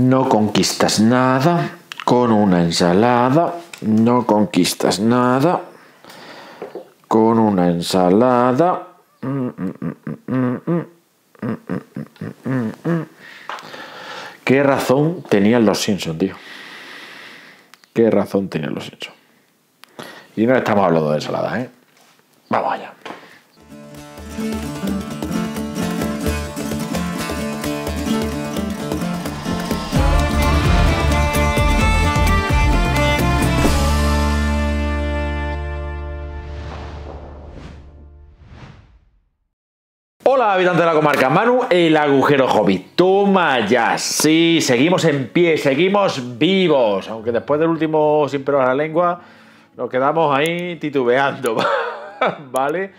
No conquistas nada con una ensalada. No conquistas nada con una ensalada. ¿Qué razón tenían los Simpsons, tío? ¿Qué razón tenían los Simpsons? Y no estamos hablando de ensalada, ¿eh? Vamos allá. Hola, habitante de la comarca. Manu, el agujero hobby. Toma ya. Sí, seguimos en pie, seguimos vivos. Aunque después del último sin pelos a la lengua, nos quedamos ahí titubeando. ¿Vale?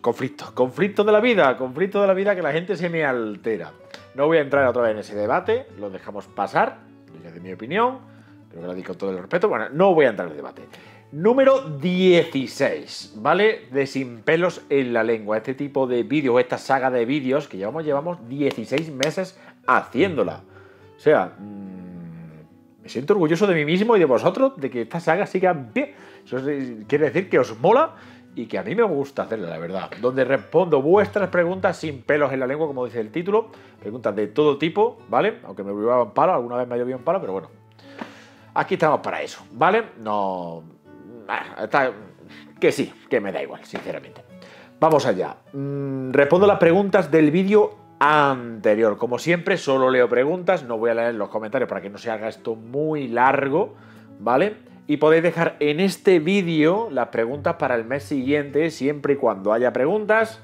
Conflicto, conflicto de la vida, conflicto de la vida que la gente se me altera. No voy a entrar otra vez en ese debate, lo dejamos pasar, desde mi opinión, creo que lo digo con todo el respeto. Bueno, no voy a entrar en el debate. Número 16, ¿vale? De sin pelos en la lengua. Este tipo de vídeos, esta saga de vídeos que llevamos, llevamos 16 meses haciéndola. O sea, mmm, me siento orgulloso de mí mismo y de vosotros de que esta saga siga bien. Eso quiere decir que os mola y que a mí me gusta hacerla, la verdad. Donde respondo vuestras preguntas sin pelos en la lengua, como dice el título. Preguntas de todo tipo, ¿vale? Aunque me en palo, alguna vez me llovido en palo, pero bueno. Aquí estamos para eso, ¿vale? No está, que sí, que me da igual, sinceramente. Vamos allá. Mm, respondo las preguntas del vídeo anterior. Como siempre, solo leo preguntas, no voy a leer los comentarios para que no se haga esto muy largo, ¿vale? Y podéis dejar en este vídeo las preguntas para el mes siguiente, siempre y cuando haya preguntas,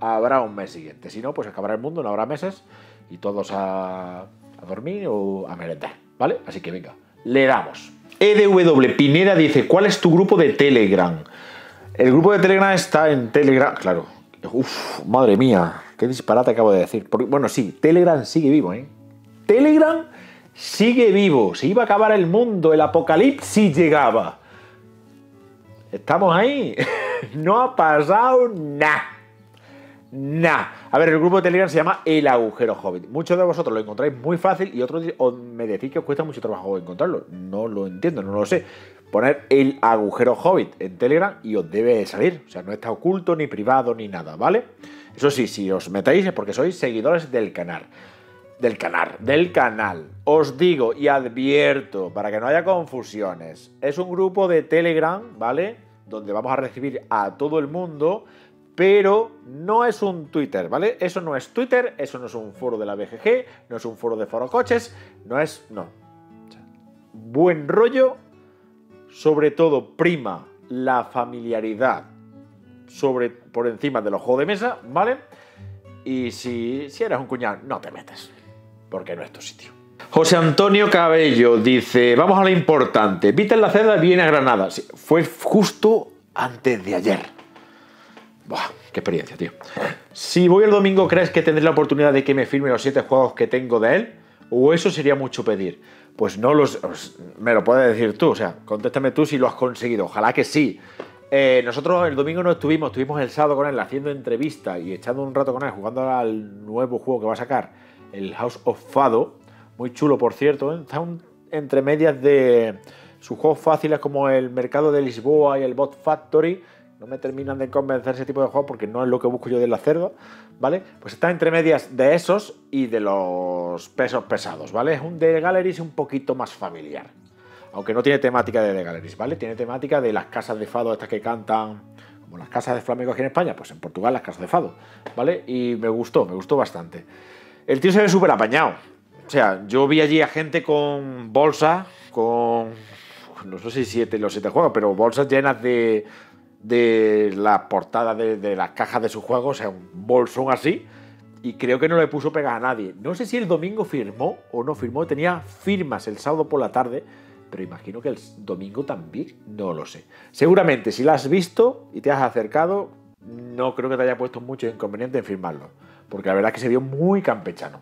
habrá un mes siguiente. Si no, pues acabará el mundo, no habrá meses, y todos a, a dormir o a merendar, ¿vale? Así que venga, le damos. EDW Pineda dice, ¿cuál es tu grupo de Telegram? El grupo de Telegram está en Telegram, claro. Uf, madre mía, qué disparate acabo de decir. bueno, sí, Telegram sigue vivo, ¿eh? Telegram sigue vivo. Se iba a acabar el mundo, el apocalipsis llegaba. Estamos ahí. no ha pasado nada. Nah. A ver, el grupo de Telegram se llama El Agujero Hobbit. Muchos de vosotros lo encontráis muy fácil y otros me decís que os cuesta mucho trabajo encontrarlo. No lo entiendo, no lo sé. Poner El Agujero Hobbit en Telegram y os debe salir. O sea, no está oculto, ni privado, ni nada, ¿vale? Eso sí, si os metéis es porque sois seguidores del canal. Del canal, del canal. Os digo y advierto, para que no haya confusiones, es un grupo de Telegram, ¿vale? Donde vamos a recibir a todo el mundo pero no es un Twitter, ¿vale? Eso no es Twitter, eso no es un foro de la BGG, no es un foro de foro coches, no es, no. Buen rollo, sobre todo prima la familiaridad sobre, por encima de los juegos de mesa, ¿vale? Y si, si eres un cuñado, no te metes, porque no es tu sitio. José Antonio Cabello dice, vamos a lo importante, Vita la Cerda viene a Granada. fue justo antes de ayer. Buah, qué experiencia, tío. Si voy el domingo, ¿crees que tendré la oportunidad de que me firme los siete juegos que tengo de él? ¿O eso sería mucho pedir? Pues no los. Me lo puedes decir tú, o sea, contéstame tú si lo has conseguido. Ojalá que sí. Eh, nosotros el domingo no estuvimos, estuvimos el sábado con él haciendo entrevista y echando un rato con él, jugando al nuevo juego que va a sacar, el House of Fado. Muy chulo, por cierto. ¿eh? Está entre medias de sus juegos fáciles como el Mercado de Lisboa y el Bot Factory no me terminan de convencer ese tipo de juegos porque no es lo que busco yo de la cerdo, ¿vale? Pues está entre medias de esos y de los pesos pesados, ¿vale? Es un de Galleries un poquito más familiar. Aunque no tiene temática de The Galleries, ¿vale? Tiene temática de las casas de fado estas que cantan, como las casas de flamenco aquí en España, pues en Portugal las casas de fado, ¿vale? Y me gustó, me gustó bastante. El tío se ve súper apañado. O sea, yo vi allí a gente con bolsa, con no sé si siete, los siete juegos, pero bolsas llenas de, de la portada de, las cajas de sus juegos, o sea, un bolsón así, y creo que no le puso pega a nadie. No sé si el domingo firmó o no firmó, tenía firmas el sábado por la tarde, pero imagino que el domingo también, no lo sé. Seguramente, si la has visto y te has acercado, no creo que te haya puesto mucho inconveniente en firmarlo, porque la verdad es que se vio muy campechano.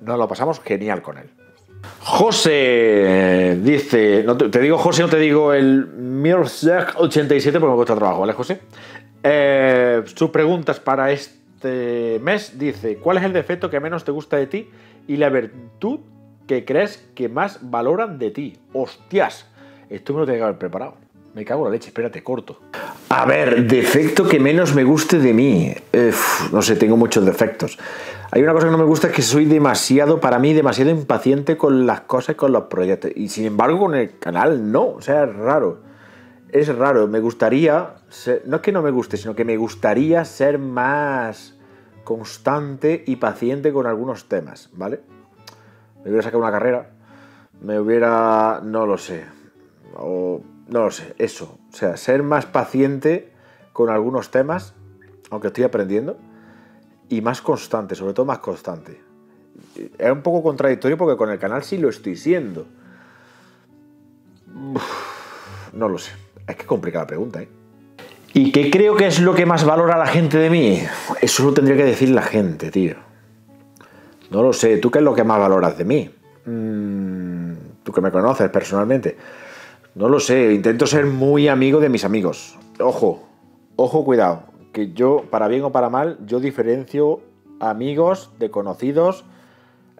Nos lo pasamos genial con él. José dice, te, digo José, no te digo el Mirzek 87 porque me cuesta trabajo, ¿vale, José? Eh, sus preguntas para este mes dice, ¿cuál es el defecto que menos te gusta de ti y la virtud que crees que más valoran de ti. Hostias, esto me lo tengo que haber preparado. Me cago en la leche, espérate, corto. A ver, defecto que menos me guste de mí. no sé, tengo muchos defectos. Hay una cosa que no me gusta es que soy demasiado, para mí, demasiado impaciente con las cosas, con los proyectos. Y sin embargo, con el canal no. O sea, es raro. Es raro. Me gustaría, no es que no me guste, sino que me gustaría ser más constante y paciente con algunos temas, ¿vale? Me hubiera sacado una carrera, me hubiera, no lo sé, o no lo sé, eso. O sea, ser más paciente con algunos temas, aunque estoy aprendiendo, y más constante, sobre todo más constante. Es un poco contradictorio porque con el canal sí lo estoy siendo. no lo sé. Es que complicada pregunta, ¿eh? ¿Y qué creo que es lo que más valora la gente de mí? Eso lo tendría que decir la gente, tío. No lo sé. ¿Tú qué es lo que más valoras de mí? Mm, tú que me conoces personalmente. No lo sé, intento ser muy amigo de mis amigos. Ojo, ojo, cuidado, que yo, para bien o para mal, yo diferencio amigos de conocidos.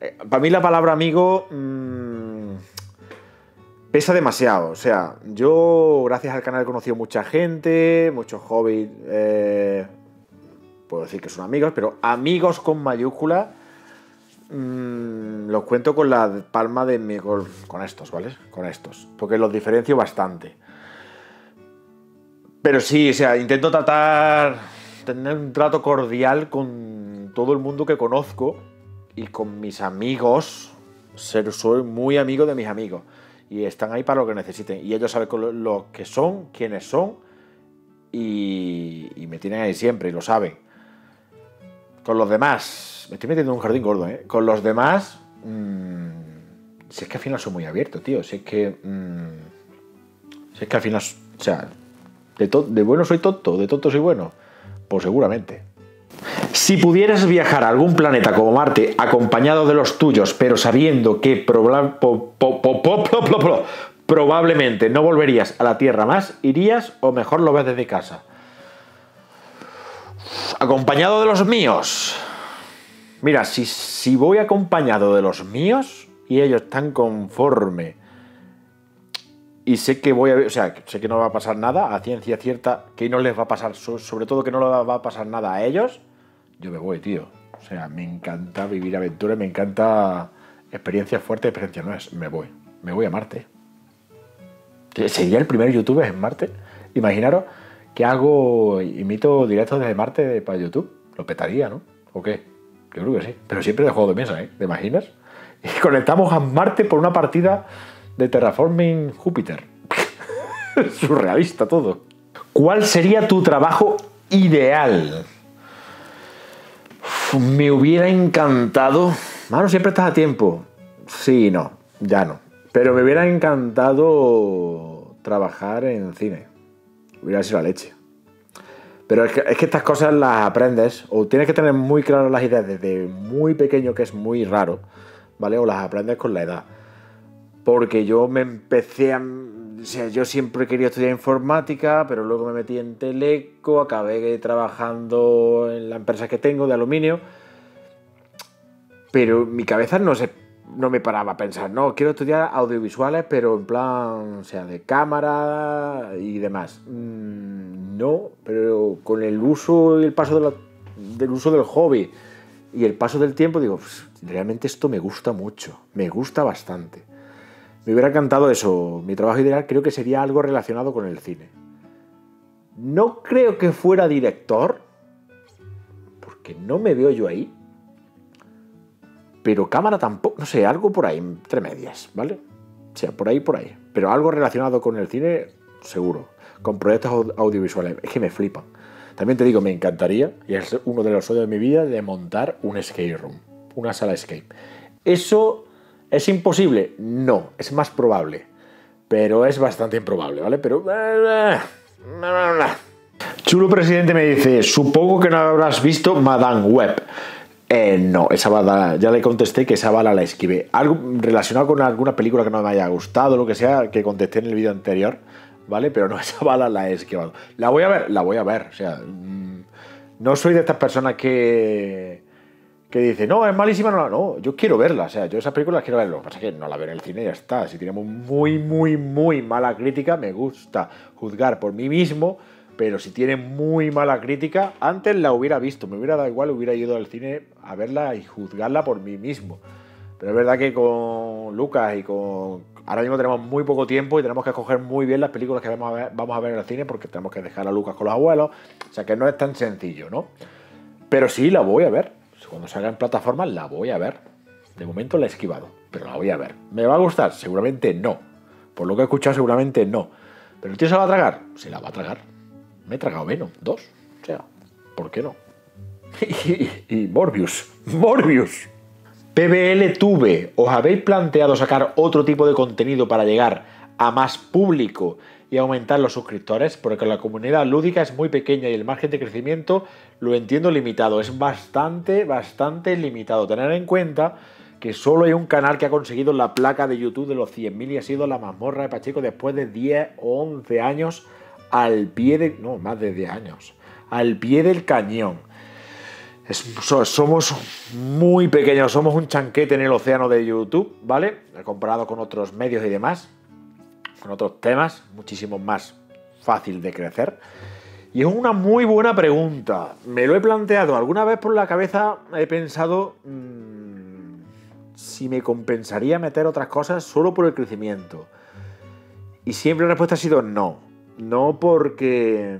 Eh, para mí la palabra amigo mmm, pesa demasiado. O sea, yo gracias al canal he conocido mucha gente, muchos hobbies, eh, puedo decir que son amigos, pero amigos con mayúscula Mm, los cuento con la palma de mi. Con, estos, ¿vale? Con estos. Porque los diferencio bastante. Pero sí, o sea, intento tratar. Tener un trato cordial con todo el mundo que conozco y con mis amigos. Ser, soy muy amigo de mis amigos. Y están ahí para lo que necesiten. Y ellos saben lo, que son, quiénes son. Y, y me tienen ahí siempre, y lo saben. Con los demás, me estoy metiendo en un jardín gordo, ¿eh? Con los demás, mmm, si es que al final soy muy abierto, tío. Si es que. Mmm, si es que al final. O sea, de, de bueno soy tonto, de tonto soy bueno. Pues seguramente. Si pudieras viajar a algún planeta como Marte acompañado de los tuyos, pero sabiendo que probablemente no volverías a la Tierra más, ¿irías o mejor lo ves desde casa? Acompañado de los míos. Mira, si, voy acompañado de los míos y ellos están conforme y sé que voy a, o sea, sé que no va a pasar nada, a ciencia cierta, que no les va a pasar, sobre todo que no les va a pasar nada a ellos, yo me voy, tío. O sea, me encanta vivir aventuras, me encanta experiencias fuertes, experiencias nuevas. Me voy, me voy a Marte. ¿Sería el primer youtuber en Marte? Imaginaros que hago, imito directos desde Marte para YouTube. Lo petaría, ¿no? ¿O qué? Yo creo que sí. Pero siempre de juego de mesa, ¿eh? ¿Te imaginas? Y conectamos a Marte por una partida de Terraforming Júpiter. Surrealista todo. ¿Cuál sería tu trabajo ideal? me hubiera encantado. Mano, siempre estás a tiempo. Sí, no, ya no. Pero me hubiera encantado trabajar en cine. Hubiera sido la leche. Pero es que, estas cosas las aprendes, o tienes que tener muy claras las ideas desde muy pequeño, que es muy raro, ¿vale? O las aprendes con la edad. Porque yo me empecé a. O sea, yo siempre quería estudiar informática, pero luego me metí en Teleco, acabé trabajando en la empresa que tengo de aluminio. Pero mi cabeza no se no me paraba a pensar, no, quiero estudiar audiovisuales, pero en plan, o sea, de cámara y demás. Mm, no, pero con el uso y el paso del uso del hobby y el paso del tiempo, digo, pues, realmente esto me gusta mucho, me gusta bastante. Me hubiera encantado eso, mi trabajo ideal creo que sería algo relacionado con el cine. No creo que fuera director, porque no me veo yo ahí pero cámara tampoco, no sé, algo por ahí, entre medias, ¿vale? O sea, por ahí, por ahí. Pero algo relacionado con el cine, seguro. Con proyectos audiovisuales, es que me flipan. También te digo, me encantaría, y es uno de los sueños de mi vida, de montar un escape room, una sala escape. ¿Eso es imposible? No, es más probable. Pero es bastante improbable, ¿vale? Pero... Chulo Presidente me dice, supongo que no habrás visto Madame Web. Eh, no, esa bala, ya le contesté que esa bala la esquivé. Algo relacionado con alguna película que no me haya gustado, lo que sea, que contesté en el vídeo anterior, ¿vale? Pero no, esa bala la he esquivado. ¿La voy a ver? La voy a ver. O sea, mm, no soy de estas personas que, que dice, no, es malísima, no, no, yo quiero verla, o sea, yo esas películas quiero verlas, lo que pasa es que no la veo en el cine y ya está, si tenemos muy, muy, muy mala crítica, me gusta juzgar por mí mismo, pero si tiene muy mala crítica, antes la hubiera visto, me hubiera dado igual, hubiera ido al cine a verla y juzgarla por mí mismo. Pero es verdad que con Lucas y con... Ahora mismo tenemos muy poco tiempo y tenemos que escoger muy bien las películas que vamos a ver, vamos a ver en el cine porque tenemos que dejar a Lucas con los abuelos, o sea que no es tan sencillo, ¿no? Pero sí la voy a ver cuando salga en plataforma la voy a ver. De momento la he esquivado, pero la voy a ver. ¿Me va a gustar? Seguramente no. Por lo que he escuchado, seguramente no. ¿Pero el tío se la va a tragar? Se la va a tragar. Me he tragado menos, dos. O sea, ¿por qué no? y, Morbius. Morbius. PBL Tuve, ¿os habéis planteado sacar otro tipo de contenido para llegar a más público y aumentar los suscriptores, porque la comunidad lúdica es muy pequeña y el margen de crecimiento lo entiendo limitado, es bastante, bastante limitado. Tener en cuenta que solo hay un canal que ha conseguido la placa de YouTube de los 100.000 y ha sido la mazmorra de Pacheco después de 10 o 11 años al pie de... no, más de 10 años, al pie del cañón. somos muy pequeños, somos un chanquete en el océano de YouTube, ¿vale? Comparado con otros medios y demás con otros temas, muchísimo más fácil de crecer. Y es una muy buena pregunta. Me lo he planteado alguna vez por la cabeza, he pensado mmm, si me compensaría meter otras cosas solo por el crecimiento. Y siempre la respuesta ha sido no. No porque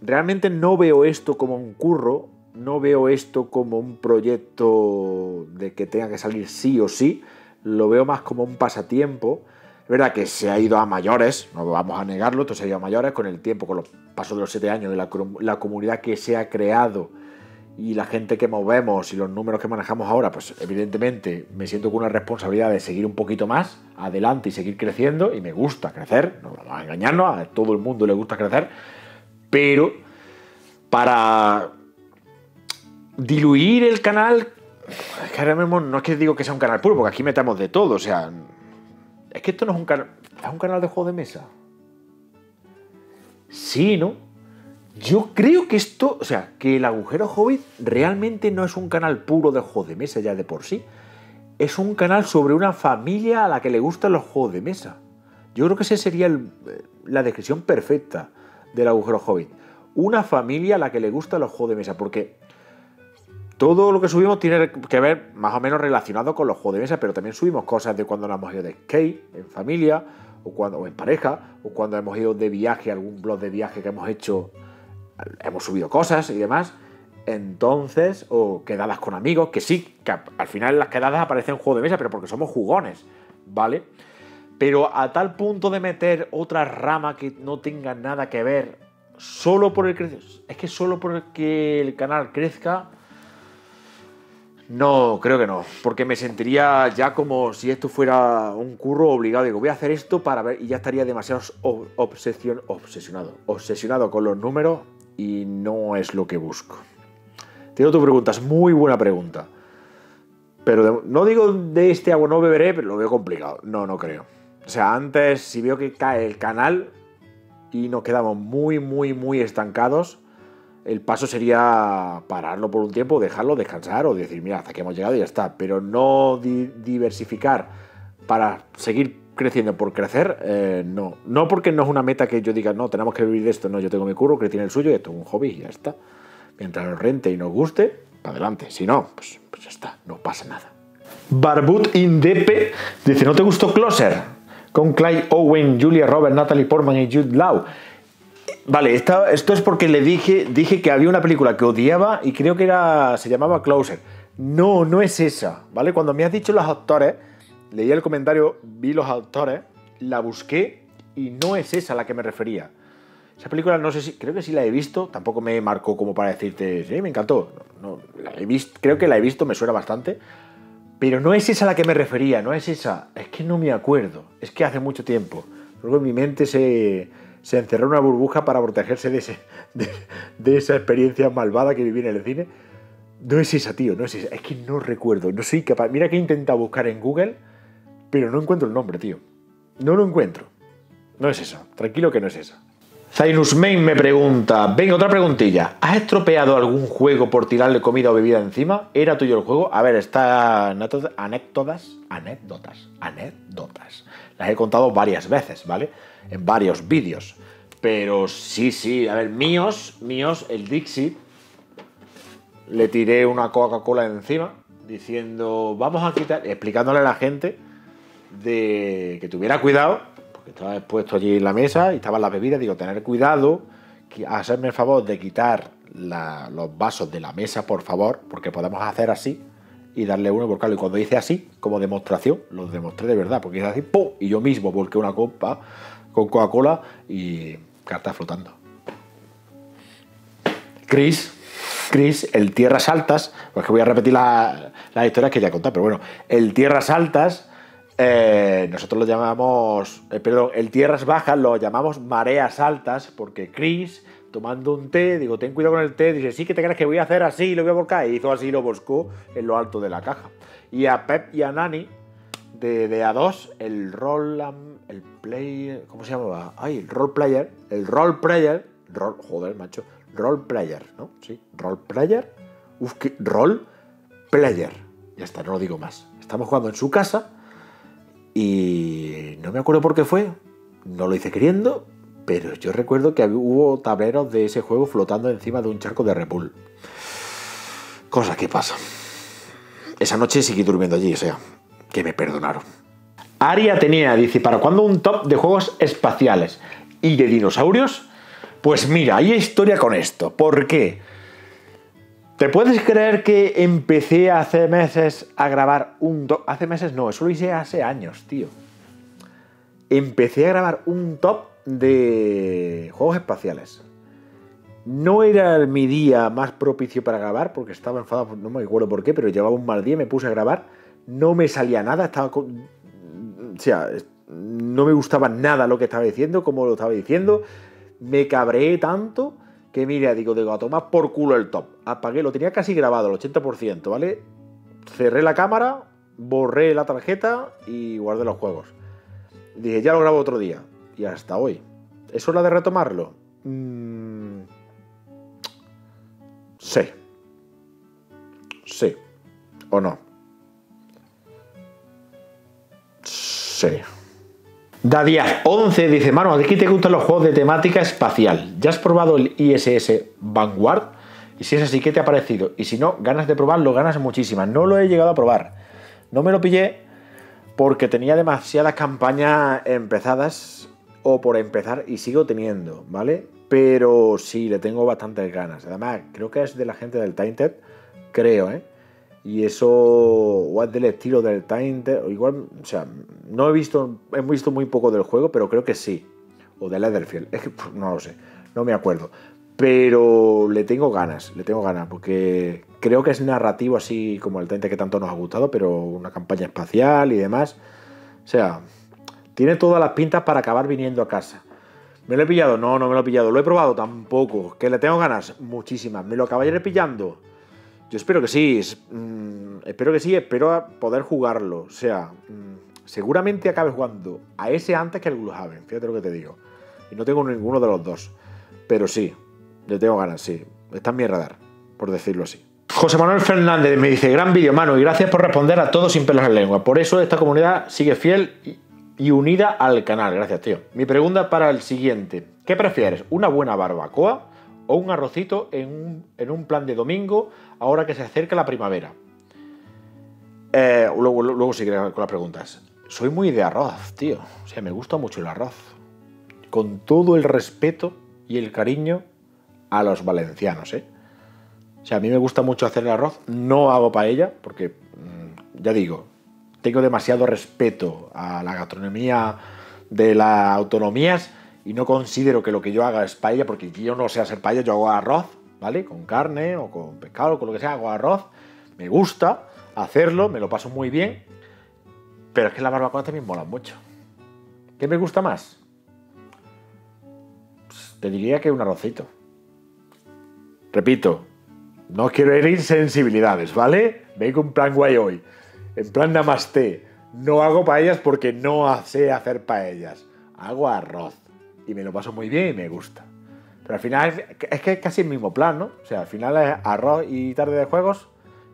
realmente no veo esto como un curro, no veo esto como un proyecto de que tenga que salir sí o sí, lo veo más como un pasatiempo. Es verdad que se ha ido a mayores, no vamos a negarlo, todo se ha ido a mayores con el tiempo, con los pasos de los siete años, de la, comunidad que se ha creado y la gente que movemos y los números que manejamos ahora, pues evidentemente me siento con una responsabilidad de seguir un poquito más adelante y seguir creciendo y me gusta crecer, no vamos a engañarnos, a todo el mundo le gusta crecer, pero para diluir el canal, es que ahora mismo no es que digo que sea un canal puro, porque aquí metemos de todo, o sea, es que esto no es un canal. ¿Es un canal de juego de mesa? Sí, ¿no? Yo creo que esto, o sea, que el agujero Hobbit realmente no es un canal puro de juego de mesa ya de por sí. Es un canal sobre una familia a la que le gustan los juegos de mesa. Yo creo que esa sería la descripción perfecta del agujero Hobbit. Una familia a la que le gustan los juegos de mesa. Porque todo lo que subimos tiene que ver más o menos relacionado con los juegos de mesa, pero también subimos cosas de cuando nos hemos ido de skate, en familia, o, cuando, en pareja, o cuando hemos ido de viaje, algún blog de viaje que hemos hecho, hemos subido cosas y demás. Entonces, o quedadas con amigos, que sí, que al final las quedadas aparecen juego de mesa, pero porque somos jugones, ¿vale? Pero a tal punto de meter otra rama que no tenga nada que ver, solo por el es que solo porque el canal crezca, no, creo que no, porque me sentiría ya como si esto fuera un curro obligado. Digo, voy a hacer esto para ver y ya estaría demasiado obsesionado, obsesionado con los números y no es lo que busco. Tengo tu pregunta, es muy buena pregunta. Pero no digo de este agua no beberé, pero lo veo complicado. No, no creo. O sea, antes si veo que cae el canal y nos quedamos muy, muy, muy estancados, el paso sería pararlo por un tiempo, dejarlo descansar o decir, mira, hasta aquí hemos llegado y ya está. Pero no diversificar para seguir creciendo por crecer, eh, no. No porque no es una meta que yo diga, no, tenemos que vivir de esto, no, yo tengo mi curro, que tiene el suyo y esto es un hobby y ya está. Mientras nos rente y nos guste, para adelante. Si no, pues, pues ya está, no pasa nada. Barbut Indepe dice, ¿no te gustó Closer? Con Clyde Owen, Julia Roberts, Natalie Portman y Jude Law. Vale, esto, es porque le dije, dije que había una película que odiaba y creo que era, se llamaba Closer. No, no es esa, ¿vale? Cuando me has dicho los actores, leí el comentario, vi los actores, la busqué y no es esa a la que me refería. Esa película no sé si, creo que sí la he visto, tampoco me marcó como para decirte, sí, me encantó. No, la he visto, creo que la he visto, me suena bastante, pero no es esa a la que me refería, no es esa, es que no me acuerdo, es que hace mucho tiempo. Luego en mi mente se se encerró en una burbuja para protegerse de, ese, de, esa experiencia malvada que viví en el cine. No es esa, tío, no es esa. Es que no recuerdo, no soy capaz. Mira que he intentado buscar en Google, pero no encuentro el nombre, tío. No lo encuentro. No es esa, tranquilo que no es esa. Zainus Main me pregunta, venga, otra preguntilla. ¿Has estropeado algún juego por tirarle comida o bebida encima? ¿Era tuyo el juego? A ver, está anécdotas, anécdotas, anécdotas. Las he contado varias veces, ¿vale? En varios vídeos. Pero sí, sí, a ver, míos, míos, el Dixie, le tiré una Coca-Cola encima, diciendo, vamos a quitar, explicándole a la gente de que tuviera cuidado estaba puesto allí en la mesa y estaban las bebidas, digo, tener cuidado, hacerme el favor de quitar los vasos de la mesa, por favor, porque podemos hacer así y darle uno por Y cuando hice así, como demostración, lo demostré de verdad, porque hice así, ¡pum! Y yo mismo volqué una copa con Coca-Cola y carta flotando. Chris, Chris, el Tierras Altas, pues que voy a repetir las historias que ya conté, pero bueno, el Tierras Altas eh, nosotros lo llamamos, eh, perdón, el tierras bajas lo llamamos mareas altas porque Chris, tomando un té, digo, ten cuidado con el té, dice, sí que te crees que voy a hacer así, lo voy a volcar, y hizo así lo buscó en lo alto de la caja. Y a Pep y a Nani, de, de A2, el rol, el player, ¿cómo se llamaba? Ay, el role player, el role player, rol, joder, macho, role player, ¿no? Sí, role player, uf, role player, ya está, no lo digo más. Estamos jugando en su casa y no me acuerdo por qué fue, no lo hice queriendo, pero yo recuerdo que hubo tableros de ese juego flotando encima de un charco de Repul. Cosa que pasa. Esa noche seguí durmiendo allí, o sea, que me perdonaron. Aria tenía, dice, ¿para cuándo un top de juegos espaciales y de dinosaurios? Pues mira, hay historia con esto. ¿Por qué? ¿Te puedes creer que empecé hace meses a grabar un top? Hace meses no, eso lo hice hace años, tío. Empecé a grabar un top de juegos espaciales. No era mi día más propicio para grabar porque estaba enfadado, no me acuerdo por qué, pero llevaba un mal día, me puse a grabar, no me salía nada, estaba O sea, no me gustaba nada lo que estaba diciendo, como lo estaba diciendo, me cabreé tanto que mira, digo, digo, a tomar por culo el top. Apagué, lo tenía casi grabado, el 80%, ¿vale? Cerré la cámara, borré la tarjeta y guardé los juegos. Dije, ya lo grabo otro día. Y hasta hoy. ¿Es hora de retomarlo? Mm, sí. Sí. ¿O no? Sí. Dadias 11 dice, mano, ¿a ti te gustan los juegos de temática espacial? ¿Ya has probado el ISS Vanguard? Y si es así, ¿qué te ha parecido? Y si no, ganas de probarlo, ganas muchísimas. No lo he llegado a probar. No me lo pillé porque tenía demasiadas campañas empezadas o por empezar y sigo teniendo, ¿vale? Pero sí, le tengo bastantes ganas. Además, creo que es de la gente del Tainted, creo, ¿eh? Y eso, o es del estilo del Time, o igual, o sea, no he visto, he visto muy poco del juego, pero creo que sí. O de Leatherfield, es que no lo sé, no me acuerdo. Pero le tengo ganas, le tengo ganas, porque creo que es narrativo así como el Tente que tanto nos ha gustado, pero una campaña espacial y demás. O sea, tiene todas las pintas para acabar viniendo a casa. ¿Me lo he pillado? No, no me lo he pillado. ¿Lo he probado? Tampoco. ¿Que le tengo ganas? Muchísimas. ¿Me lo acabaré pillando? Yo espero que sí, mm, espero que sí, espero poder jugarlo. O sea, mm, seguramente acabe jugando a ese antes que el Gloomhaven, fíjate lo que te digo. Y no tengo ninguno de los dos. Pero sí, le tengo ganas, sí. Está en mi radar, por decirlo así. José Manuel Fernández me dice, gran vídeo, mano, y gracias por responder a todos sin pelos en lengua. Por eso esta comunidad sigue fiel y unida al canal. Gracias, tío. Mi pregunta para el siguiente. ¿Qué prefieres? ¿Una buena barbacoa o un arrocito en un, plan de domingo ahora que se acerca la primavera. Eh, luego, luego con las preguntas. Soy muy de arroz, tío. O sea, me gusta mucho el arroz. Con todo el respeto y el cariño a los valencianos, ¿eh? O sea, a mí me gusta mucho hacer el arroz. No hago paella porque, mm, ya digo, tengo demasiado respeto a la gastronomía de las autonomías y no considero que lo que yo haga es paella, porque yo no sé hacer paella, yo hago arroz, ¿vale? Con carne o con pescado, o con lo que sea, hago arroz. Me gusta hacerlo, me lo paso muy bien, pero es que la barbacoa también mola mucho. ¿Qué me gusta más? Pues, te diría que un arrocito. Repito, no quiero herir sensibilidades, ¿vale? Vengo en plan guay hoy. En plan namaste. No hago paellas porque no sé hacer paellas. Hago arroz y me lo paso muy bien y me gusta. Pero al final es, que es casi el mismo plan, ¿no? O sea, al final es arroz y tarde de juegos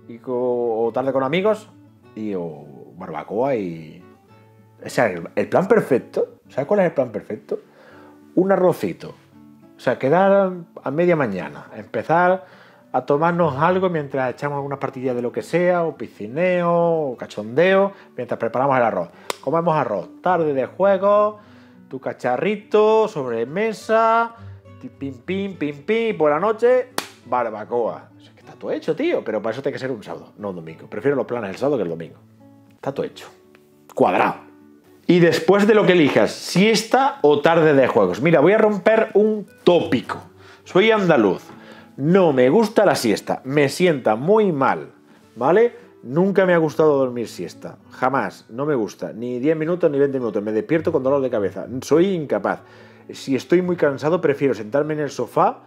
y o tarde con amigos y o barbacoa y... O sea, el, plan perfecto, ¿sabes cuál es el plan perfecto? Un arrocito. O sea, quedar a media mañana, empezar a tomarnos algo mientras echamos algunas partidillas de lo que sea, o piscineo, o cachondeo, mientras preparamos el arroz. Comemos arroz, tarde de juego, tu cacharrito, sobremesa, pim, pim, pim, pim, por la noche, barbacoa. que está todo hecho, tío, pero para eso tiene que ser un sábado, no un domingo. Prefiero los planes el sábado que el domingo. Está todo hecho. Cuadrado. Y después de lo que elijas, siesta o tarde de juegos. Mira, voy a romper un tópico. Soy andaluz no me gusta la siesta, me sienta muy mal, ¿vale? Nunca me ha gustado dormir siesta, jamás, no me gusta, ni 10 minutos ni 20 minutos, me despierto con dolor de cabeza, soy incapaz. Si estoy muy cansado, prefiero sentarme en el sofá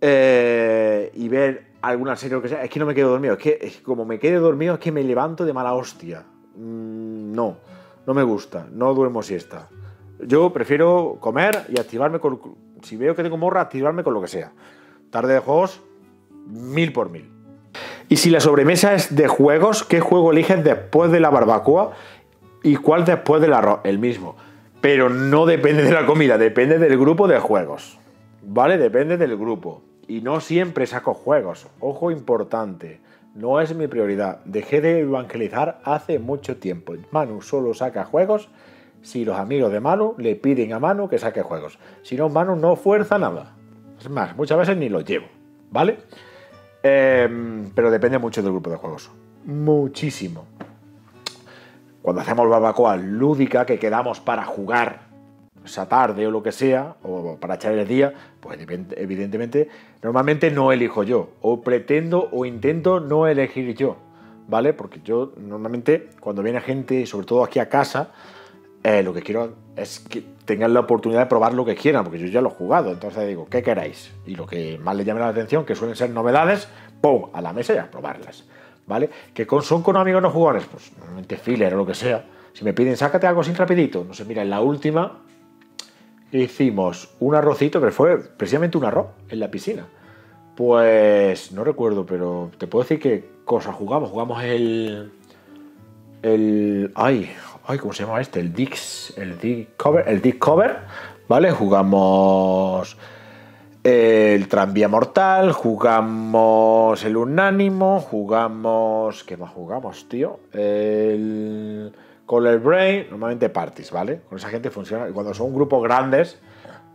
eh, y ver alguna serie o lo que sea. Es que no me quedo dormido, es que, como me quede dormido es que me levanto de mala hostia. Mm, no, no me gusta, no duermo siesta. Yo prefiero comer y activarme con... Si veo que tengo morra, activarme con lo que sea. Tarde de juegos, mil por mil. Y si la sobremesa es de juegos, ¿qué juego eliges después de la barbacoa y cuál después del arroz? El mismo. Pero no depende de la comida, depende del grupo de juegos. ¿Vale? Depende del grupo. Y no siempre saco juegos. Ojo importante. No es mi prioridad. Dejé de evangelizar hace mucho tiempo. Manu solo saca juegos si los amigos de Manu le piden a Manu que saque juegos. Si no, Manu no fuerza nada. Es más, muchas veces ni los llevo, ¿vale? Em, pero depende mucho del grupo de juegos. Muchísimo. Cuando hacemos barbacoa lúdica, que quedamos para jugar esa tarde o lo que sea, o para echar el día, pues evidentemente, normalmente no elijo yo, o pretendo o intento no elegir yo, ¿vale? Porque yo normalmente cuando viene gente, sobre todo aquí a casa, eh, lo que quiero es que tengan la oportunidad de probar lo que quieran, porque yo ya lo he jugado. Entonces digo, ¿qué queráis? Y lo que más les llame la atención, que suelen ser novedades, ¡pum! a la mesa y a probarlas. ¿Vale? ¿Que son con amigos no jugadores? Pues normalmente filler o lo que sea. Si me piden, sácate algo sin rapidito. No sé, mira, en la última hicimos un arrocito, que fue precisamente un arroz en la piscina. Pues no recuerdo, pero te puedo decir qué cosa jugamos. Jugamos el. El. Ay, ay, ¿cómo se llama este? El Dix, el Dick Cover, el Dick Cover, ¿vale? Jugamos el Tranvía Mortal, jugamos el Unánimo, jugamos, ¿qué más jugamos, tío? El Color Brain, normalmente parties, ¿vale? Con esa gente funciona. Cuando son grupos grandes,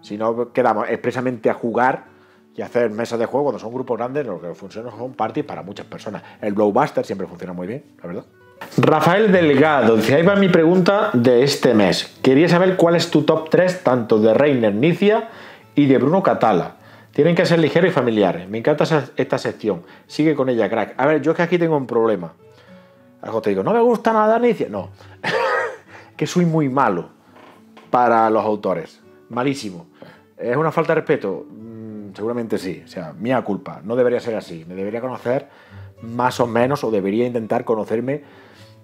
si no quedamos expresamente a jugar y hacer mesas de juego, cuando son grupos grandes, lo que funciona son parties para muchas personas. El Blowbuster siempre funciona muy bien, la verdad. Rafael Delgado dice, ahí va mi pregunta de este mes. Quería saber cuál es tu top 3 tanto de Reiner Nicia y de Bruno Catala. Tienen que ser ligeros y familiares. Me encanta esta sección. Sigue con ella, crack. A ver, yo es que aquí tengo un problema. Algo te digo, no me gusta nada Nicia. No, que soy muy malo para los autores. Malísimo. ¿Es una falta de respeto? Mm, seguramente sí. O sea, mía culpa. No debería ser así. Me debería conocer más o menos, o debería intentar conocerme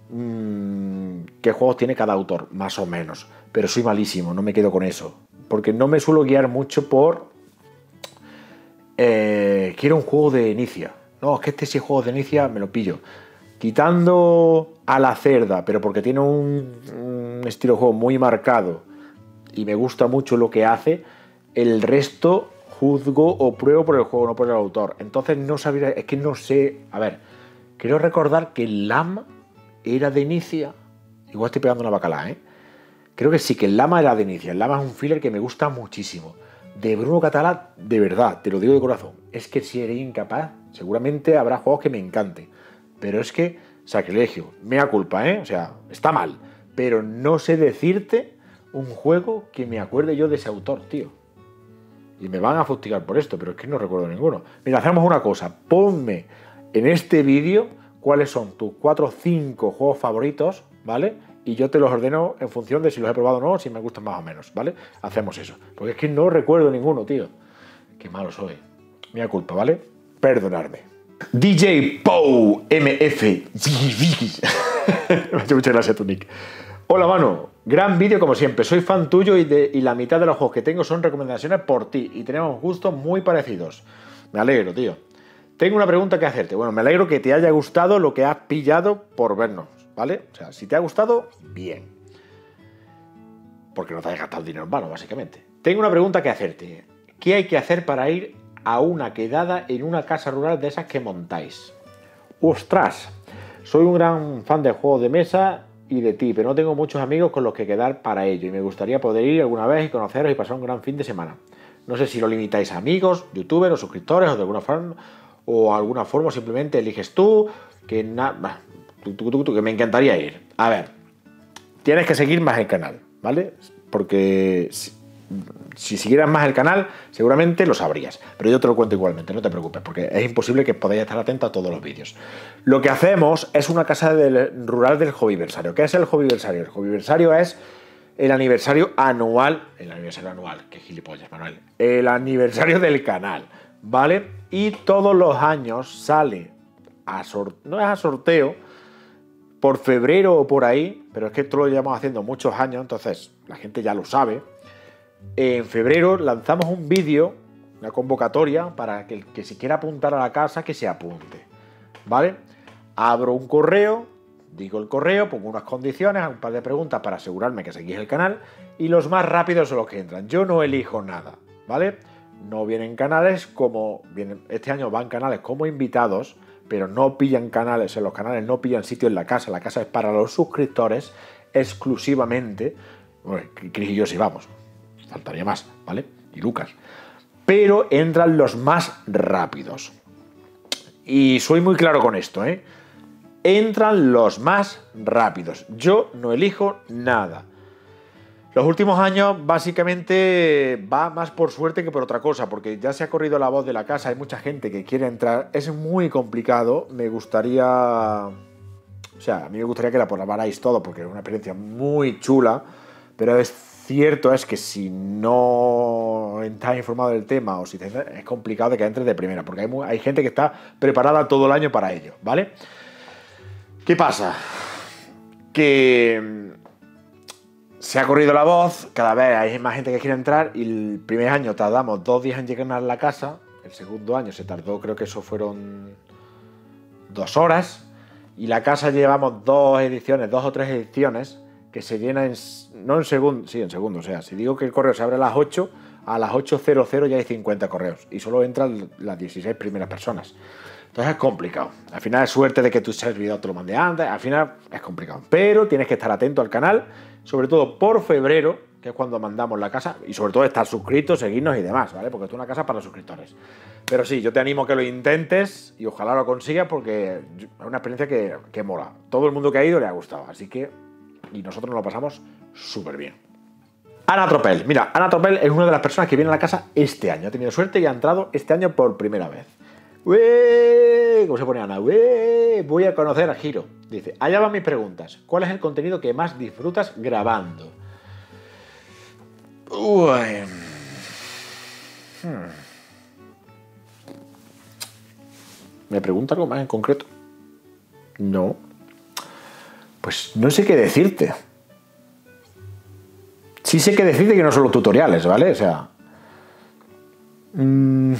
Mm, qué juegos tiene cada autor, más o menos. Pero soy malísimo, no me quedo con eso. Porque no me suelo guiar mucho por... Eh, quiero un juego de inicia. No, es que este si es juego de inicia me lo pillo. Quitando a la cerda, pero porque tiene un, un estilo de juego muy marcado y me gusta mucho lo que hace, el resto juzgo o pruebo por el juego, no por el autor. Entonces no sabría, es que no sé. A ver, quiero recordar que LAM era de Inicia. Igual estoy pegando una bacala, ¿eh? Creo que sí, que el Lama era de Inicia. El Lama es un filler que me gusta muchísimo. De Bruno Catalá, de verdad, te lo digo de corazón. Es que si eres incapaz, seguramente habrá juegos que me encante. Pero es que, sacrilegio, mea culpa, ¿eh? O sea, está mal. Pero no sé decirte un juego que me acuerde yo de ese autor, tío. Y me van a fustigar por esto, pero es que no recuerdo ninguno. Mira, hacemos una cosa. Ponme en este vídeo cuáles son tus 4 o 5 juegos favoritos, ¿vale? Y yo te los ordeno en función de si los he probado o no, si me gustan más o menos, ¿vale? Hacemos eso. Porque es que no recuerdo ninguno, tío. Qué malo soy. Mía culpa, ¿vale? Perdonarme. DJ Pou MF. Muchas gracias, tu nick. Hola, mano. Gran vídeo como siempre, soy fan tuyo y, de, y la mitad de los juegos que tengo son recomendaciones por ti y tenemos gustos muy parecidos. Me alegro, tío. Tengo una pregunta que hacerte. Bueno, me alegro que te haya gustado lo que has pillado por vernos, ¿vale? O sea, si te ha gustado, bien. Porque no te hayas gastado dinero en vano, básicamente. Tengo una pregunta que hacerte. ¿Qué hay que hacer para ir a una quedada en una casa rural de esas que montáis? ¡Ostras! Soy un gran fan de juegos de mesa y de ti, pero no tengo muchos amigos con los que quedar para ello y me gustaría poder ir alguna vez y conoceros y pasar un gran fin de semana. No sé si lo limitáis a amigos, youtubers o suscriptores o de alguna forma o alguna forma simplemente eliges tú, que nada, que me encantaría ir. A ver, tienes que seguir más el canal, ¿vale? Porque si siguieras más el canal, seguramente lo sabrías. Pero yo te lo cuento igualmente, no te preocupes, porque es imposible que podáis estar atentos a todos los vídeos. Lo que hacemos es una casa rural del hobbyversario. ¿Qué es el hobbyversario? El hobbyversario es el aniversario anual. El aniversario anual, qué gilipollas, Manuel. El aniversario del canal, ¿vale? Y todos los años sale no es a sorteo, por febrero o por ahí, pero es que esto lo llevamos haciendo muchos años, entonces la gente ya lo sabe en febrero lanzamos un vídeo, una convocatoria para que el que se quiera apuntar a la casa, que se apunte. ¿Vale? Abro un correo, digo el correo, pongo unas condiciones, un par de preguntas para asegurarme que seguís el canal y los más rápidos son los que entran. Yo no elijo nada, ¿vale? No vienen canales como vienen, este año van canales como invitados, pero no pillan canales, en los canales no pillan sitio en la casa, la casa es para los suscriptores exclusivamente. Bueno, Cris y yo sí vamos, faltaría más, ¿vale? Y Lucas. Pero entran los más rápidos. Y soy muy claro con esto, ¿eh? Entran los más rápidos. Yo no elijo nada. Los últimos años básicamente va más por suerte que por otra cosa, porque ya se ha corrido la voz de la casa, hay mucha gente que quiere entrar, es muy complicado, me gustaría, o sea, a mí me gustaría que la probarais todo, porque es una experiencia muy chula, pero es cierto es que si no estás informado del tema o si te, es complicado de que entres de primera, porque hay, gente que está preparada todo el año para ello, ¿vale? ¿Qué pasa? Que se ha corrido la voz, cada vez hay más gente que quiere entrar y el primer año tardamos dos días en llegar a la casa, el segundo año se tardó, creo que eso fueron dos horas, y la casa llevamos dos ediciones, dos o tres ediciones, que se llena en, no en segundo, sí, en segundo, o sea, si digo que el correo se abre a las 8, a las 8.00 ya hay 50 correos y solo entran las 16 primeras personas. Entonces es complicado. Al final es suerte de que tu servidor te lo mande antes, al final es complicado. Pero tienes que estar atento al canal, sobre todo por febrero, que es cuando mandamos la casa, y sobre todo estar suscrito, seguirnos y demás, ¿vale? Porque es una casa para suscriptores. Pero sí, yo te animo a que lo intentes y ojalá lo consigas porque es una experiencia que, que mola. Todo el mundo que ha ido le ha gustado, así que y nosotros nos lo pasamos súper bien. Ana Tropel. Mira, Ana Tropel es una de las personas que viene a la casa este año. Ha tenido suerte y ha entrado este año por primera vez. ¿Cómo se pone Ana? Voy a conocer a Giro. Dice, allá van mis preguntas. ¿Cuál es el contenido que más disfrutas grabando? Hmm. ¿Me pregunta algo más en concreto? No. Pues no sé qué decirte. Sí sé qué decirte que no son los tutoriales, ¿vale? O sea... Mm,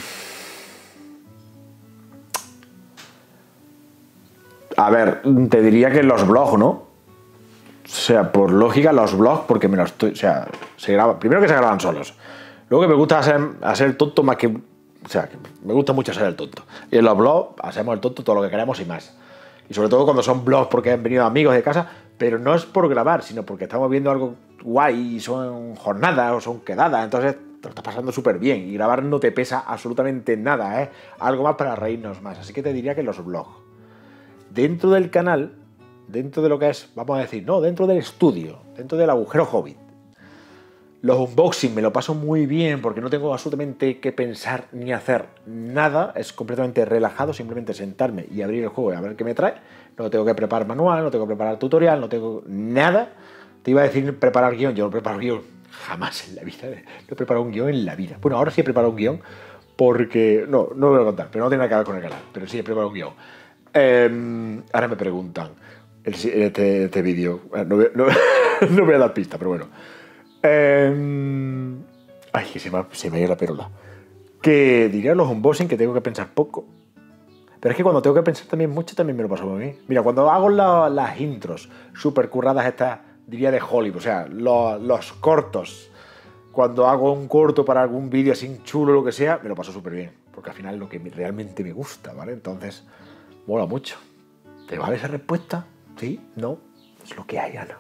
a ver, te diría que los blogs, ¿no? O sea, por lógica, los blogs, porque me los estoy. O sea, se graba. Primero que se graban solos. Luego que me gusta hacer, hacer el tonto más que. O sea, me gusta mucho hacer el tonto. Y en los blogs hacemos el tonto todo lo que queremos y más. Y sobre todo cuando son blogs porque han venido amigos de casa, pero no es por grabar, sino porque estamos viendo algo guay y son jornadas o son quedadas, entonces te lo estás pasando súper bien y grabar no te pesa absolutamente nada, ¿eh? Algo más para reírnos más. Así que te diría que los blogs. Dentro del canal, dentro de lo que es, vamos a decir, no, dentro del estudio, dentro del agujero hobbit, los unboxing me lo paso muy bien porque no tengo absolutamente que pensar ni hacer nada. Es completamente relajado, simplemente sentarme y abrir el juego y a ver qué me trae. No tengo que preparar manual, no tengo que preparar tutorial, no tengo nada. Te iba a decir preparar guion, yo no preparo guion jamás en la vida. No he preparado un guion en la vida. Bueno, ahora sí he preparado un guion porque... No, no lo voy a contar, pero no tiene nada que ver con el canal. Pero sí he preparado un guion. Em, ahora me preguntan este, este vídeo. No, no, no voy a dar pista, pero bueno. Em, ay, que se me, se me la perola. Que diría los unboxing que tengo que pensar poco. Pero es que cuando tengo que pensar también mucho, también me lo paso a mí. Mira, cuando hago las intros super curradas estas, diría de Hollywood, o sea, los, cortos. Cuando hago un corto para algún vídeo así chulo lo que sea, me lo paso súper bien. Porque al final es lo que realmente me gusta, ¿vale? Entonces, mola mucho. ¿Te vale esa respuesta? ¿Sí? ¿No? Es lo que hay, Ana.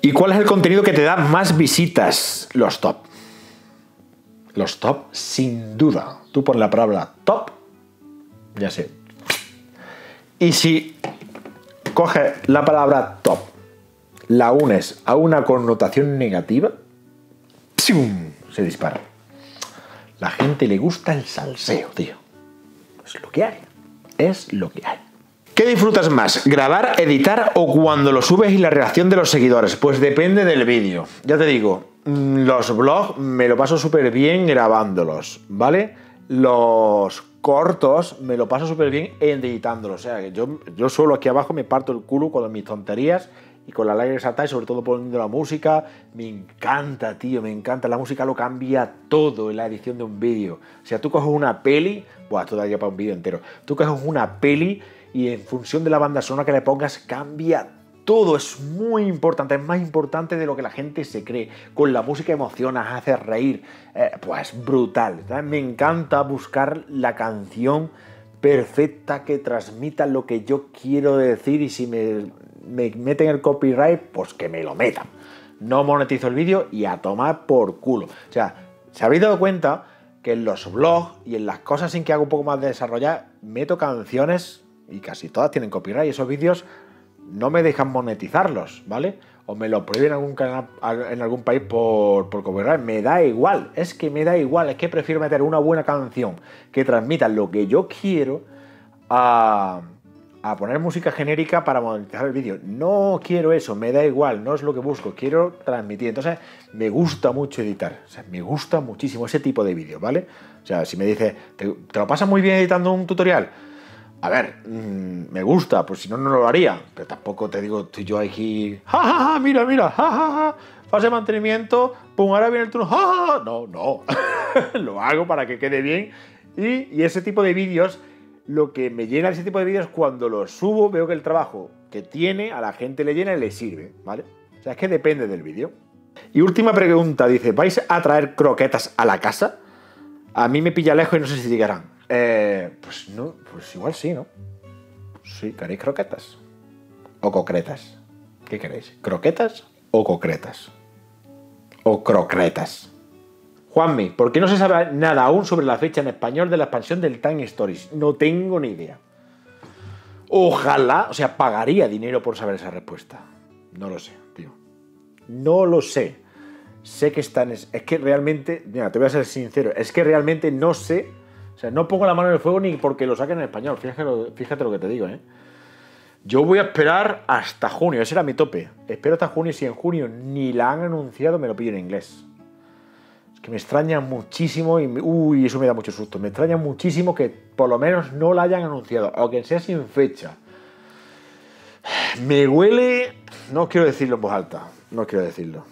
¿Y cuál es el contenido que te da más visitas? Los top. Los top, sin duda. Tú pones la palabra top, ya sé. Y si coges la palabra top, la unes a una connotación negativa, se dispara. La gente le gusta el salseo, tío. Es lo que hay. Es lo que hay. ¿Qué disfrutas más? ¿Grabar, editar o cuando lo subes y la reacción de los seguidores? Pues depende del vídeo. Ya te digo, mm, los vlogs me lo paso súper bien grabándolos, ¿vale? Los cortos me lo paso súper bien editándolos. O sea, que yo, yo solo aquí abajo me parto el culo con mis tonterías y con la alegre y sobre todo poniendo la música. Me encanta, tío, me encanta. La música lo cambia todo en la edición de un vídeo. O sea, tú coges una peli, buah, esto daría para un vídeo entero. Tú coges una peli y en función de la banda sonora que le pongas cambia todo es muy importante, es más importante de lo que la gente se cree. Con la música emocionas, hace reír, eh, pues brutal. Me encanta buscar la canción perfecta que transmita lo que yo quiero decir y si me, me meten el copyright, pues que me lo metan. No monetizo el vídeo y a tomar por culo. O sea, ¿se habéis dado cuenta que en los blogs y en las cosas en que hago un poco más de desarrollar, meto canciones y casi todas tienen copyright. Y esos vídeos no me dejan monetizarlos, ¿vale? O me lo prohíben en algún, canal, en algún país por, por copyright. Me da igual, es que me da igual. Es que prefiero meter una buena canción que transmita lo que yo quiero a, a poner música genérica para monetizar el vídeo. No quiero eso, me da igual, no es lo que busco, quiero transmitir. Entonces, me gusta mucho editar, me gusta muchísimo ese tipo de vídeos, ¿vale? O sea, si me dices, ¿te, ¿te lo pasas muy bien editando un tutorial? A ver, mm, me gusta, pues si no, no lo haría. Pero tampoco te digo, estoy yo aquí, ja, ja, mira, mira, fase de mantenimiento, pum, ahora viene el turno, No, no, lo hago para que quede bien. Y ese tipo de vídeos, lo que me llena ese tipo de vídeos, cuando los subo, veo que el trabajo que tiene a la gente le llena y le sirve, ¿vale? O sea, es que depende del vídeo. Y última pregunta, dice, ¿vais a traer croquetas a la casa? A mí me pilla lejos y no sé si llegarán. Eh, pues no, pues igual sí, ¿no? Sí, ¿queréis croquetas? ¿O concretas? ¿Qué queréis? ¿Croquetas o concretas? ¿O crocretas? Juanmi, ¿por qué no se sabe nada aún sobre la fecha en español de la expansión del Time Stories? No tengo ni idea. Ojalá, o sea, pagaría dinero por saber esa respuesta. No lo sé, tío. No lo sé. Sé que están. Es que realmente. Mira, te voy a ser sincero. Es que realmente no sé o sea, no pongo la mano en el fuego ni porque lo saquen en español. Fíjate lo, que te digo, ¿eh? Yo voy a esperar hasta junio, ese era mi tope. Espero hasta junio y si en junio ni la han anunciado, me lo pillo en inglés. Es que me extraña muchísimo y uy, eso me da mucho susto. Me extraña muchísimo que por lo menos no la hayan anunciado, aunque sea sin fecha. Me huele, no quiero decirlo en voz alta, no quiero decirlo.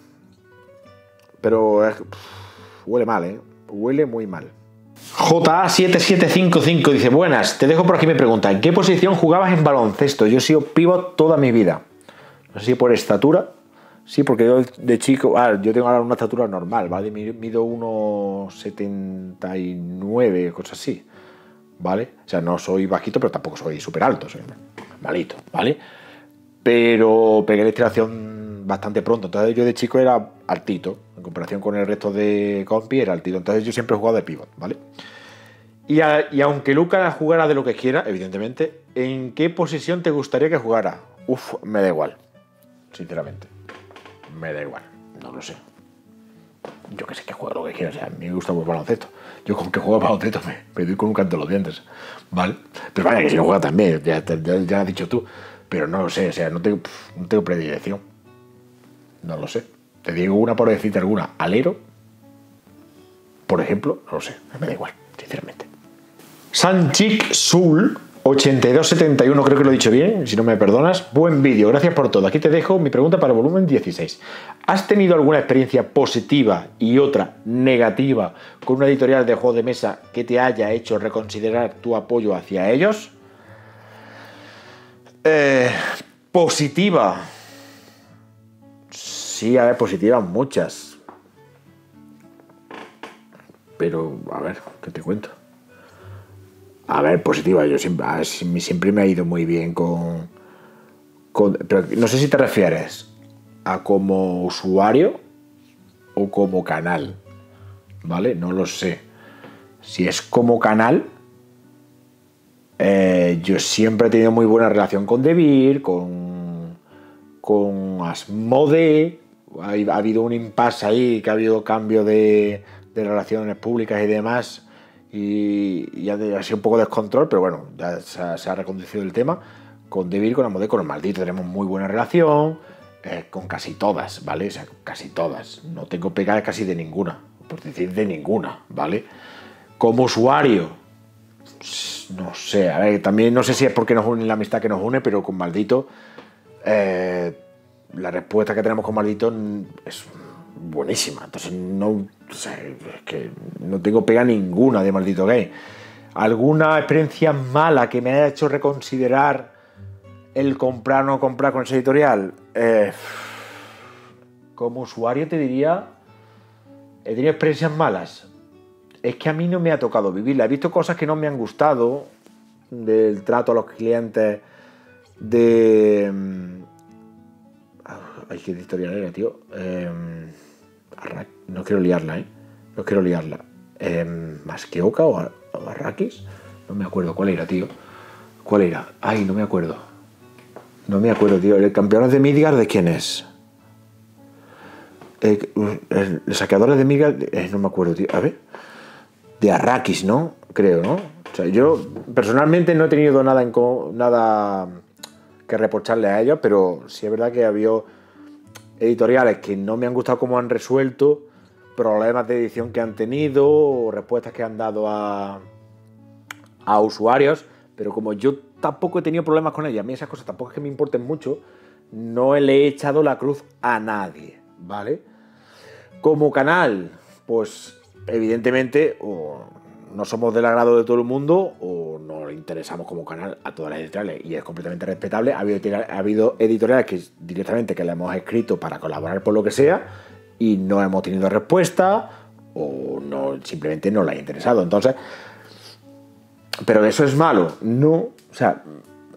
Pero huele mal, ¿eh? Huele muy mal. JA7755 dice, buenas, te dejo por aquí me pregunta, ¿en qué posición jugabas en baloncesto? Yo he sido pivot toda mi vida. No sé si por estatura, sí, porque yo de chico, ah, yo tengo ahora una estatura normal, ¿vale? Mido 1,79, cosas así, ¿vale? O sea, no soy bajito, pero tampoco soy súper alto, soy malito, ¿vale? Pero pegué la estiración bastante pronto, entonces yo de chico era altito, en comparación con el resto de compi era altito, entonces yo siempre he jugado de pivot, ¿vale? Y, aunque Lucas jugara de lo que quiera, evidentemente, ¿en qué posición te gustaría que jugara? Uf, me da igual. Sinceramente. Me da igual. No lo sé. Yo que sé que juega lo que quiera. O sea, a mí me gusta el baloncesto. Yo con que juego baloncesto me, me doy con un canto en los dientes. ¿Vale? Pero vaya, que si no juega también, ya, ya, ya, has dicho tú. Pero no lo sé, o sea, no tengo, no tengo predilección. No lo sé. Te digo una por decirte alguna. Alero, por ejemplo, no lo sé. Me da igual, sinceramente. Sanchik Sul 8271, creo que lo he dicho bien, si no me perdonas. Buen vídeo, gracias por todo. Aquí te dejo mi pregunta para el volumen 16. ¿Has tenido alguna experiencia positiva y otra negativa con una editorial de juego de mesa que te haya hecho reconsiderar tu apoyo hacia ellos? Eh, positiva. Sí, a ver, positiva muchas. Pero, a ver, ¿qué te cuento? A ver, positiva, yo siempre, siempre me ha ido muy bien con, Pero no sé si te refieres a como usuario o como canal, ¿vale? No lo sé. Si es como canal, eh, yo siempre he tenido muy buena relación con Debir, con, con Asmode. Ha, ha habido un impasse ahí, que ha habido cambio de relaciones públicas y demás y, ha sido un poco descontrol, pero bueno, ya se ha, reconducido el tema. Con Devil, con Amode, con el maldito tenemos muy buena relación, eh, con casi todas, ¿vale? O sea, casi todas. No tengo pegadas casi de ninguna, por decir de ninguna, ¿vale? Como usuario, no sé, a ver, también no sé si es porque nos une la amistad que nos une, pero con maldito, eh, la respuesta que tenemos con maldito es buenísima. Entonces no, que no tengo pega ninguna de maldito gay. ¿Alguna experiencia mala que me haya hecho reconsiderar el comprar o no comprar con ese editorial? Eh, como usuario te diría, he tenido experiencias malas. Es que a mí no me ha tocado vivirla. He visto cosas que no me han gustado del trato a los clientes, de... Mm, ay, qué editorial era, tío. Eh, no quiero liarla, ¿eh? No quiero liarla. Eh, ¿Masqueoka o, Arrakis? No me acuerdo cuál era, tío. ¿Cuál era? Ay, no me acuerdo. No me acuerdo, tío. ¿El campeón de Midgard de quién es? El, saqueador de Midgard, eh, no me acuerdo, tío. A ver. De Arrakis, ¿no? Creo, ¿no? O sea, yo personalmente no he tenido nada, en, nada que reprocharle a ellos, pero sí es verdad que había editoriales que no me han gustado cómo han resuelto problemas de edición que han tenido o respuestas que han dado a, a usuarios, pero como yo tampoco he tenido problemas con ellas, a mí esas cosas tampoco es que me importen mucho, no le he echado la cruz a nadie, ¿vale? Como canal, pues evidentemente no somos del agrado de todo el mundo o no interesamos como canal a todas las editoriales y es completamente respetable. Ha habido, editoriales que directamente que le hemos escrito para colaborar por lo que sea y no hemos tenido respuesta o no simplemente no le ha interesado. Entonces, pero eso es malo, no, o sea,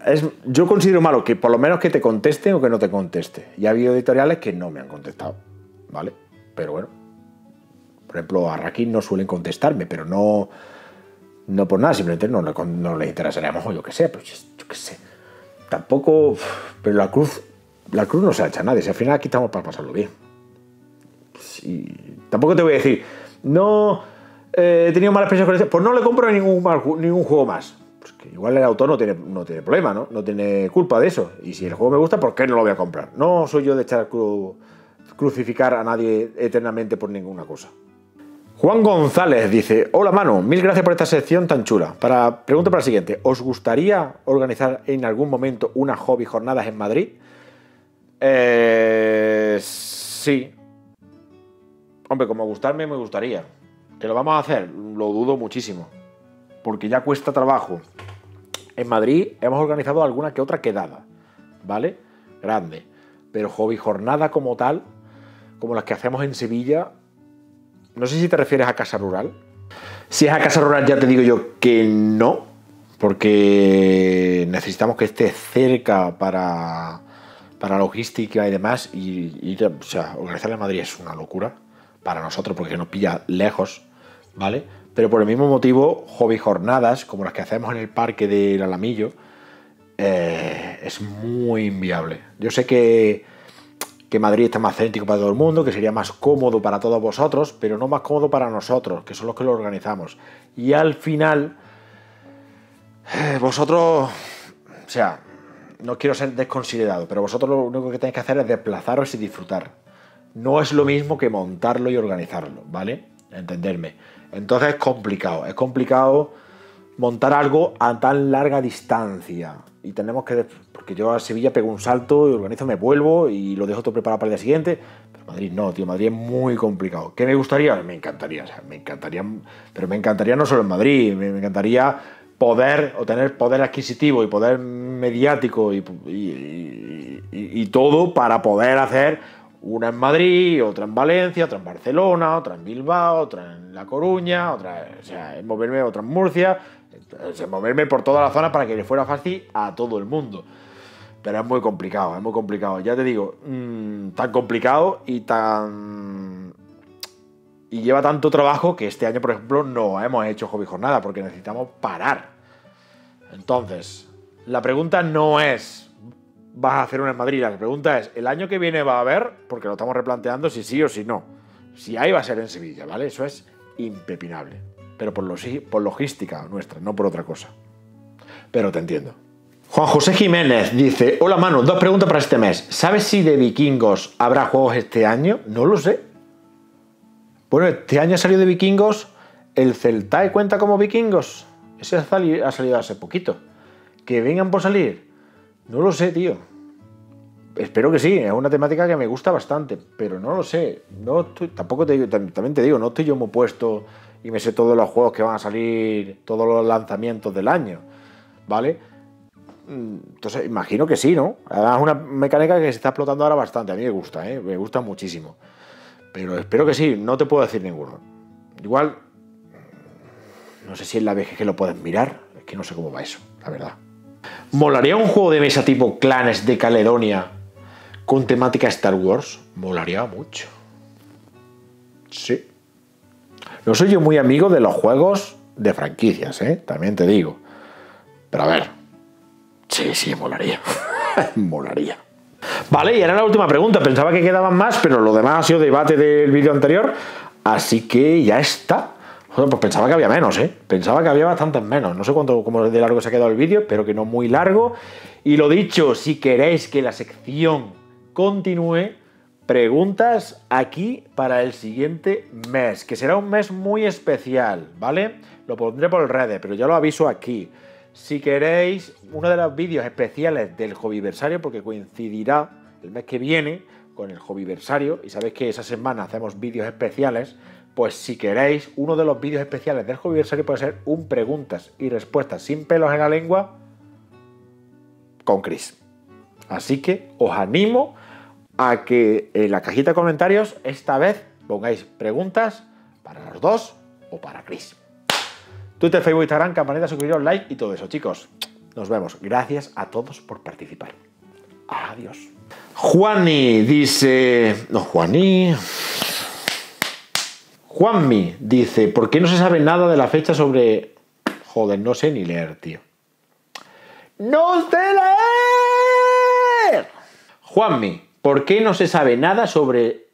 es, yo considero malo que por lo menos que te conteste o que no te conteste. Y ha habido editoriales que no me han contestado, ¿vale? Pero bueno, por ejemplo, a Raquín no suelen contestarme, pero no, no por nada, simplemente no, no, le interesaríamos o yo que sé, pero yo, qué sé. Tampoco, pero la cruz, la cruz no se la echa a nadie, si al final aquí estamos para pasarlo bien. tampoco te voy a decir, no eh, he tenido malas experiencias con este, pues no le compro ningún, ningún juego más. Pues que igual el autor no tiene, no tiene problema, ¿no? No tiene culpa de eso. Y si el juego me gusta, ¿por qué no lo voy a comprar? No soy yo de echar crucificar a nadie eternamente por ninguna cosa. Juan González dice, hola Manu, mil gracias por esta sección tan chula. Para, pregunta para la siguiente, ¿os gustaría organizar en algún momento una hobby jornadas en Madrid? Eh, sí. Hombre, como gustarme, me gustaría. ¿Que lo vamos a hacer? Lo dudo muchísimo. Porque ya cuesta trabajo. En Madrid hemos organizado alguna que otra quedada, ¿vale? Grande. Pero hobby jornada como tal, como las que hacemos en Sevilla, no sé si te refieres a casa rural. Si es a casa rural ya te digo yo que no, porque necesitamos que esté cerca para, para logística y demás. Y, o sea, organizar en Madrid es una locura para nosotros porque nos pilla lejos, ¿vale? Pero por el mismo motivo, hobby jornadas, como las que hacemos en el parque del Alamillo, eh, es muy inviable. Yo sé que que Madrid está más céntrico para todo el mundo, que sería más cómodo para todos vosotros, pero no más cómodo para nosotros, que son los que lo organizamos. Y al final, eh, vosotros, o sea, no quiero ser desconsiderado, pero vosotros lo único que tenéis que hacer es desplazaros y disfrutar. No es lo mismo que montarlo y organizarlo, ¿vale? Entenderme. Entonces es complicado, es complicado montar algo a tan larga distancia. Y tenemos que. Porque yo a Sevilla pego un salto y organizo, me vuelvo y lo dejo todo preparado para el día siguiente. Pero Madrid no, tío, Madrid es muy complicado. ¿Qué me gustaría? Me encantaría, me encantaría. Pero me encantaría no solo en Madrid, me, encantaría poder o tener poder adquisitivo y poder mediático y, y todo para poder hacer una en Madrid, otra en Valencia, otra en Barcelona, otra en Bilbao, otra en La Coruña, otra, o moverme, otra en Murcia, moverme por toda la zona para que le fuera fácil a todo el mundo. Pero es muy complicado, es muy complicado. Ya te digo, mm, tan complicado y tan. Y lleva tanto trabajo que este año, por ejemplo, no hemos hecho hobby jornada porque necesitamos parar. Entonces, la pregunta no es vas a hacer una en Madrid. La pregunta es, ¿el año que viene va a haber? Porque lo estamos replanteando si sí o si no. Si hay, va a ser en Sevilla, ¿vale? Eso es impepinable. Pero por, por logística nuestra, no por otra cosa. Pero te entiendo. Juan José Jiménez dice, hola Manu, dos preguntas para este mes. ¿Sabes si de vikingos habrá juegos este año? No lo sé. Bueno, este año ha salido de vikingos el Celtae cuenta como vikingos. Ese ha salido hace poquito. Que vengan por salir no lo sé, tío. Espero que sí, es una temática que me gusta bastante, pero no lo sé. No tampoco te digo, también te digo, no estoy yo muy puesto y me sé todos los juegos que van a salir, todos los lanzamientos del año, ¿vale? Entonces, imagino que sí, ¿no? Es una mecánica que se está explotando ahora bastante. A mí me gusta, ¿eh? Me gusta muchísimo. Pero espero que sí, no te puedo decir ninguno. Igual, no sé si en la que lo puedes mirar, es que no sé cómo va eso, la verdad. ¿Molaría un juego de mesa tipo Clanes de Caledonia con temática Star Wars? Molaría mucho. Sí. No soy yo muy amigo de los juegos de franquicias, ¿eh? También te digo. Pero a ver. Sí, sí, molaría. molaría. Vale, y ahora la última pregunta. Pensaba que quedaban más, pero lo demás ha sido debate del vídeo anterior. Así que ya está pues pensaba que había menos, ¿eh? Pensaba que había bastantes menos. No sé cuánto cómo de largo se ha quedado el vídeo, pero que no muy largo. Y lo dicho, si queréis que la sección continúe, preguntas aquí para el siguiente mes, que será un mes muy especial, ¿vale? Lo pondré por redes, pero ya lo aviso aquí. Si queréis uno de los vídeos especiales del Hobbyversario, porque coincidirá el mes que viene con el Hobbyversario, y sabéis que esa semana hacemos vídeos especiales, pues si queréis, uno de los vídeos especiales del Hobbyversario puede ser un preguntas y respuestas sin pelos en la lengua con Chris. Así que os animo a que en la cajita de comentarios esta vez pongáis preguntas para los dos o para Chris. Twitter, Facebook, Instagram, campanita, suscribiros, like y todo eso, chicos. Nos vemos. Gracias a todos por participar. Adiós. Juani dice. No, Juani. Juanmi dice, ¿por qué no se sabe nada de la fecha sobre... Joder, no sé ni leer, tío. ¡No sé leer! Juanmi, ¿por qué no se sabe nada sobre...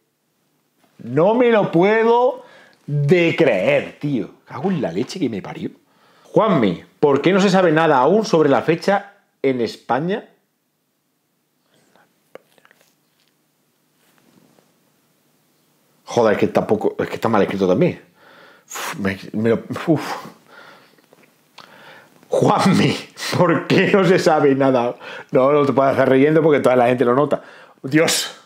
No me lo puedo de creer, tío. Hago en la leche que me parió. Juanmi, ¿por qué no se sabe nada aún sobre la fecha en España Joder, es que tampoco. Es que está mal escrito también. Juanmi, ¿por qué no se sabe nada? No, no te puedes hacer reyendo porque toda la gente lo nota. Dios.